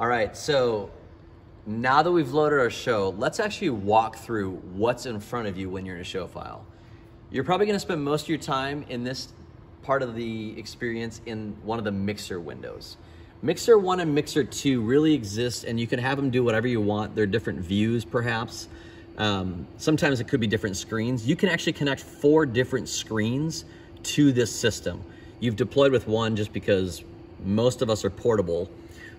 All right, so now that we've loaded our show, let's actually walk through what's in front of you when you're in a show file. You're probably gonna spend most of your time in this part of the experience in one of the mixer windows. Mixer 1 and Mixer 2 really exist and you can have them do whatever you want. They're different views perhaps. Um, sometimes it could be different screens. You can actually connect four different screens to this system. You've deployed with one just because most of us are portable.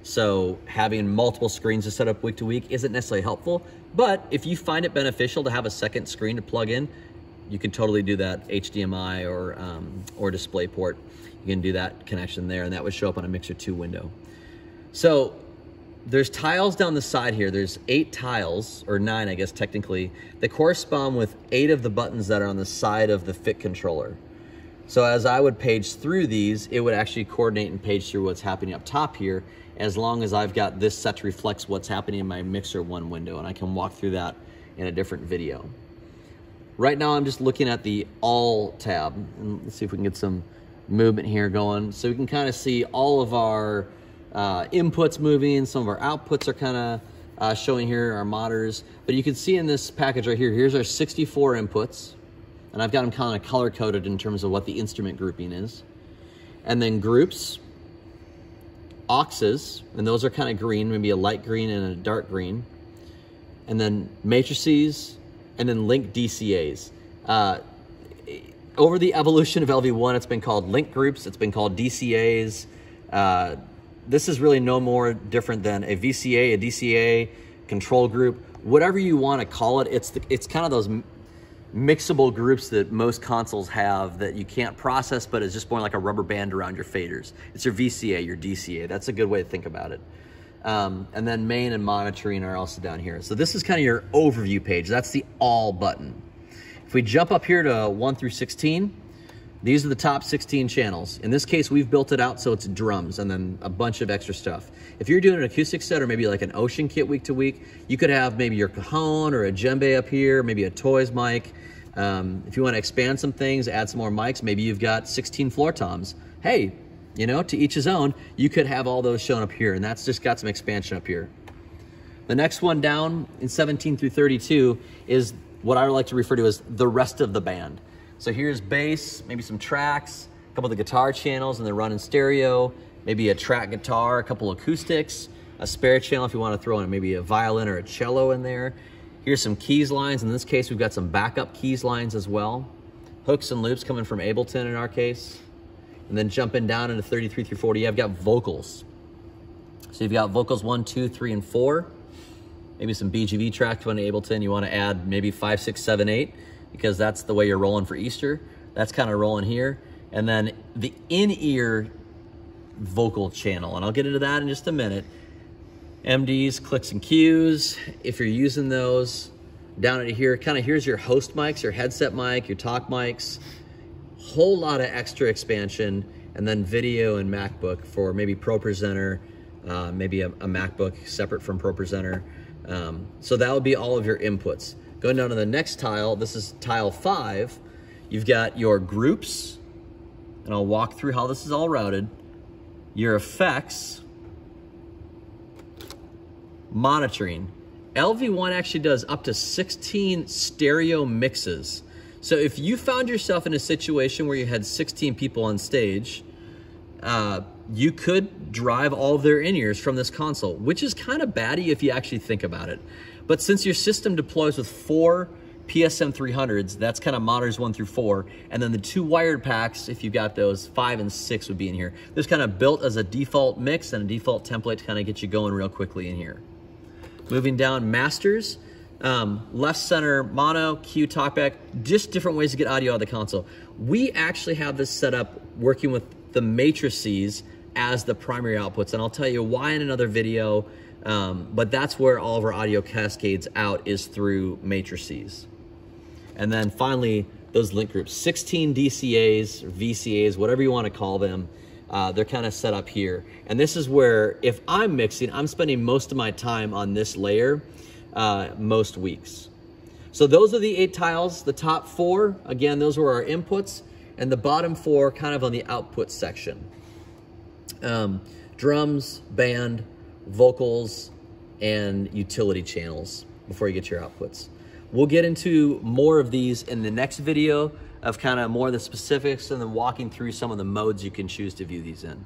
So having multiple screens to set up week to week isn't necessarily helpful. But if you find it beneficial to have a second screen to plug in, you can totally do that HDMI or, um, or DisplayPort you can do that connection there and that would show up on a Mixer 2 window. So there's tiles down the side here. There's eight tiles, or nine, I guess, technically, that correspond with eight of the buttons that are on the side of the Fit controller. So as I would page through these, it would actually coordinate and page through what's happening up top here, as long as I've got this set to reflect what's happening in my Mixer 1 window, and I can walk through that in a different video. Right now, I'm just looking at the All tab, let's see if we can get some movement here going. So we can kind of see all of our uh, inputs moving, some of our outputs are kind of uh, showing here, our monitors. But you can see in this package right here, here's our 64 inputs. And I've got them kind of color coded in terms of what the instrument grouping is. And then groups, auxes, and those are kind of green, maybe a light green and a dark green. And then matrices, and then link DCAs. Uh, over the evolution of LV1, it's been called link groups, it's been called DCAs. Uh, this is really no more different than a VCA, a DCA, control group, whatever you want to call it. It's the, it's kind of those mixable groups that most consoles have that you can't process, but it's just more like a rubber band around your faders. It's your VCA, your DCA. That's a good way to think about it. Um, and then main and monitoring are also down here. So this is kind of your overview page. That's the all button. If we jump up here to 1 through 16, these are the top 16 channels. In this case, we've built it out so it's drums and then a bunch of extra stuff. If you're doing an acoustic set or maybe like an Ocean kit week to week, you could have maybe your cajon or a djembe up here, maybe a toys mic. Um, if you want to expand some things, add some more mics, maybe you've got 16 floor toms. Hey, you know, to each his own, you could have all those shown up here and that's just got some expansion up here. The next one down in 17 through 32 is what I like to refer to as the rest of the band. So here's bass, maybe some tracks, a couple of the guitar channels and they're running stereo, maybe a track guitar, a couple acoustics, a spare channel if you want to throw in maybe a violin or a cello in there. Here's some keys lines. In this case, we've got some backup keys lines as well. Hooks and loops coming from Ableton in our case. And then jumping down into 33 through 40, I've got vocals. So you've got vocals one, two, three, and four maybe some BGV track to Ableton. You want to add maybe five, six, seven, eight, because that's the way you're rolling for Easter. That's kind of rolling here. And then the in-ear vocal channel, and I'll get into that in just a minute. MDs, clicks and cues, if you're using those, down at here, kind of here's your host mics, your headset mic, your talk mics, whole lot of extra expansion, and then video and MacBook for maybe ProPresenter, uh, maybe a, a MacBook separate from ProPresenter. Um, so that would be all of your inputs. Going down to the next tile, this is tile five, you've got your groups, and I'll walk through how this is all routed, your effects, monitoring. LV1 actually does up to 16 stereo mixes. So if you found yourself in a situation where you had 16 people on stage, uh, you could drive all of their in-ears from this console, which is kind of batty if you actually think about it. But since your system deploys with four PSM 300s, that's kind of monitors one through four, and then the two wired packs, if you've got those, five and six would be in here. This kind of built as a default mix and a default template to kind of get you going real quickly in here. Moving down, masters, um, left center mono, Q talkback, just different ways to get audio out of the console. We actually have this set up working with the matrices as the primary outputs. And I'll tell you why in another video, um, but that's where all of our audio cascades out is through matrices. And then finally, those link groups, 16 DCAs, VCAs, whatever you want to call them, uh, they're kind of set up here. And this is where, if I'm mixing, I'm spending most of my time on this layer uh, most weeks. So those are the eight tiles. The top four, again, those were our inputs and the bottom four kind of on the output section. Um, drums, band, vocals, and utility channels before you get your outputs. We'll get into more of these in the next video of kind of more of the specifics and then walking through some of the modes you can choose to view these in.